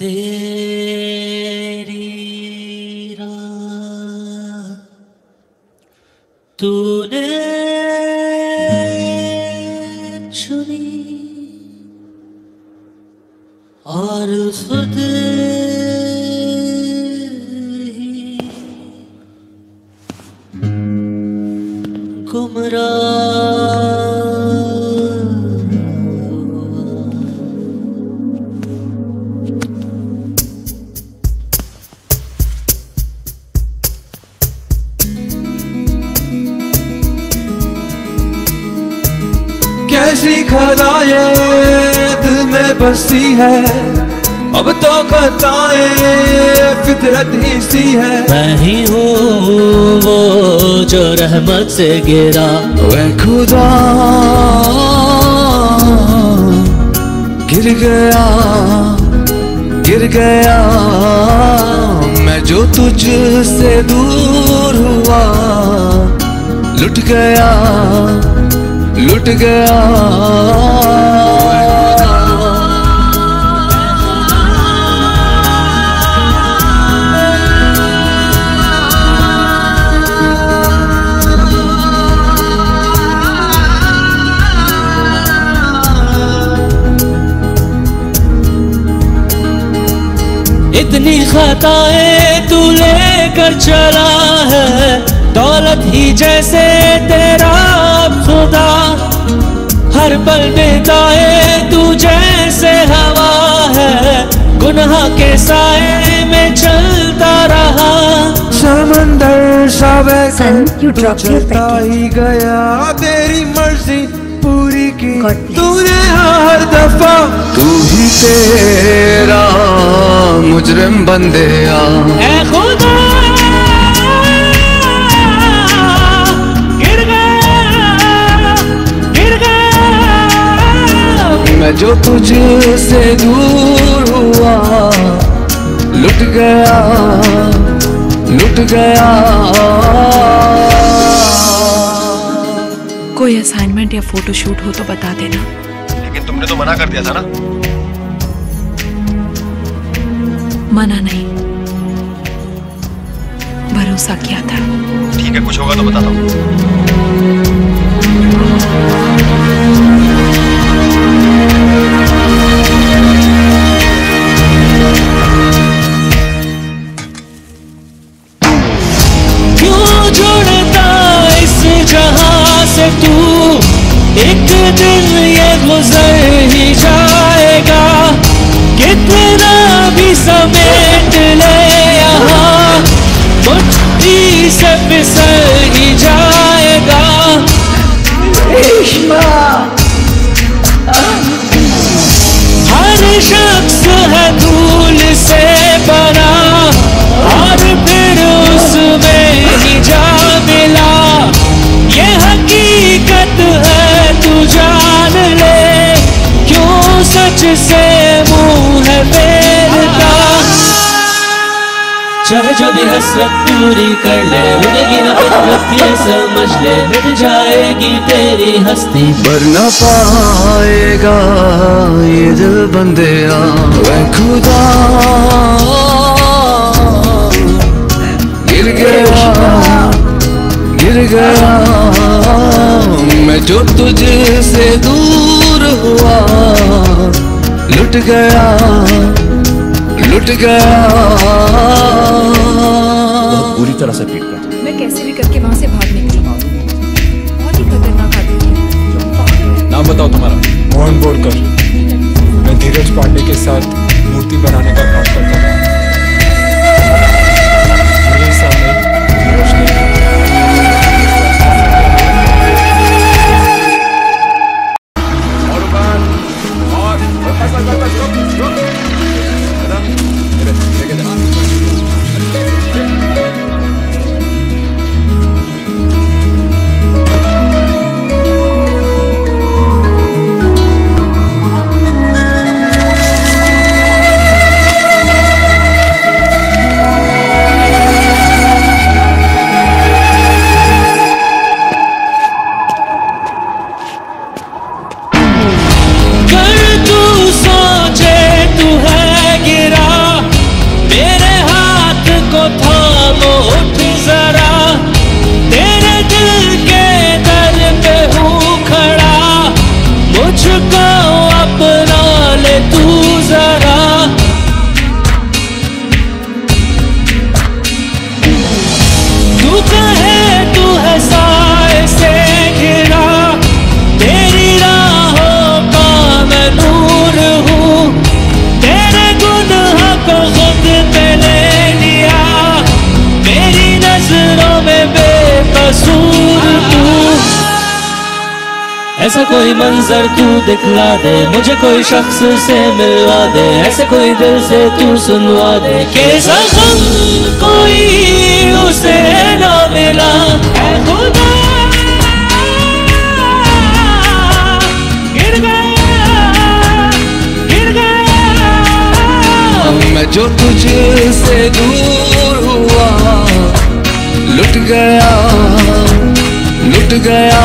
तेरी राह तूने चुनी और खुद गुमराह कैसी दिल में बसी है? अब तो खताए फितरत ही सी है। मैं ही हूँ वो जो रहमत से गिरा। वह खुदा गिर गया गिर गया। मैं जो तुझ से दूर हुआ लुट गया। लुट गया। इतनी खताएँ तू लेकर चला है दौलत ही जैसे तेरा खुदा। हर पल बिताए तू जैसे हवा है। गुनाह के साए में चलता रहा। समंदर सा Son, you dropped your चलता ही गया। तेरी मर्ज़ी पूरी की। God तूने हर दफ़ा तू ही तेरा मुजरिम बंदे आ। मैं जो दूर हुआ। लुट गया लुट गया। कोई असाइनमेंट या फ़ोटो शूट हो तो बता देना। लेकिन तुमने तो मना कर दिया था ना। मना नहीं। भरोसा किया था। ठीक है कुछ होगा तो बताता हूँ। हर शख्स है धूल से बना जो भी हसरत पूरी कर ले ना फितरत ये समझ ले मिट जाएगी तेरी हस्ती। बर न पाएगा ये दिल बंदे खुदा। गिर गया गिर गया, मैं जो तुझसे दूर हुआ, लुट गया लुट गया। पूरी तरह से पीट कर मैं कैसे भी करके वहाँ से भाग निकली? बहुत ही खतरनाक आदमी नाम बताओ तुम्हारा। मोहन बोरकर। मैं धीरज पांडे के साथ मूर्ति बनाने का काम करता था। ऐसा कोई मंजर तू दिखला दे, मुझे कोई शख्स से मिलवा दे, ऐसे कोई दिल से तू सुनवा दे के जख्म कोई उसे ना मिला। है खुदा, गिर गया जो दूर हुआ, लुट गया लुट गया।